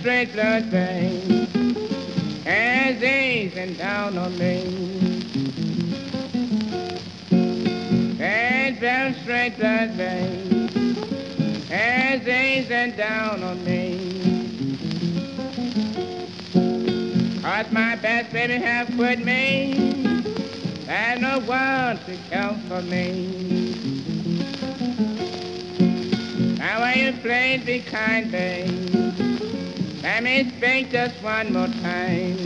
Straight blood veins as easing down on me. There's been straight blood veins as easing down on me. Cause my best baby have quit me. and no one to count for me. Now while you play, be kind, babe. Let me speak just one more time.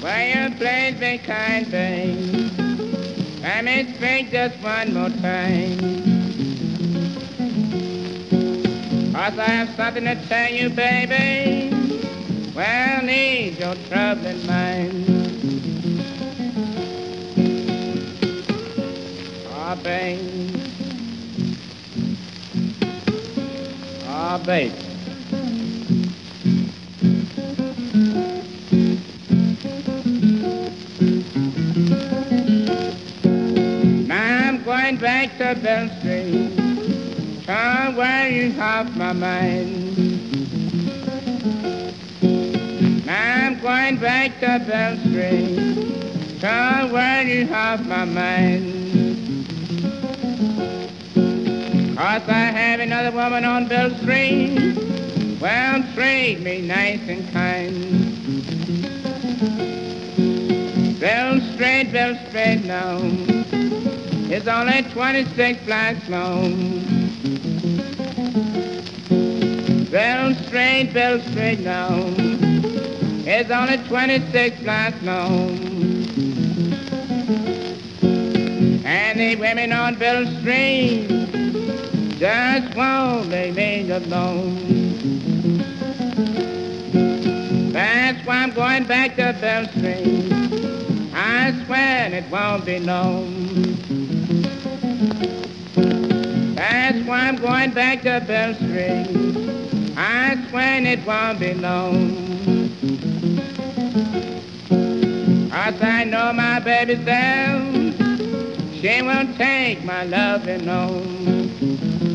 While you play, be kind, babe. Let me speak just one more time. Cause I have something to tell you, baby. Well, need your troubling mind. Oh, babe. Ah, oh, baby. Now I'm going back to Biddle Street, somewhere you have my mind. I'm going back to Biddle Street, somewhere you have my mind. Cause I have another woman on Biddle Street, well, treat me nice and kind. Biddle Street, Biddle Street now. It's only 26 blocks long. Street, Biddle Street now. It's only 26 blocks long. And the women on Biddle Street just won't leave me alone. That's why I'm going back to Biddle Street. I swear it won't be known. That's why I'm going back to Biddle Street. I swear it won't be known. Cause I know my baby's there. She won't take my loving home.